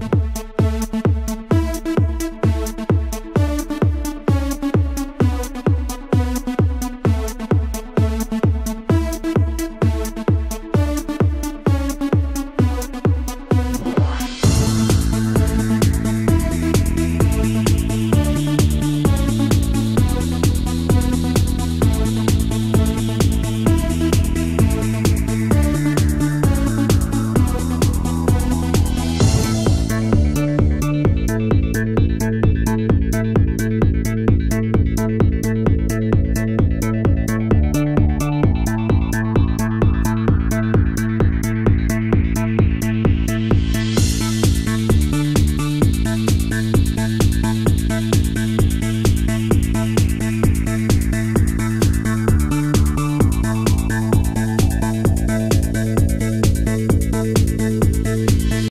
Bye.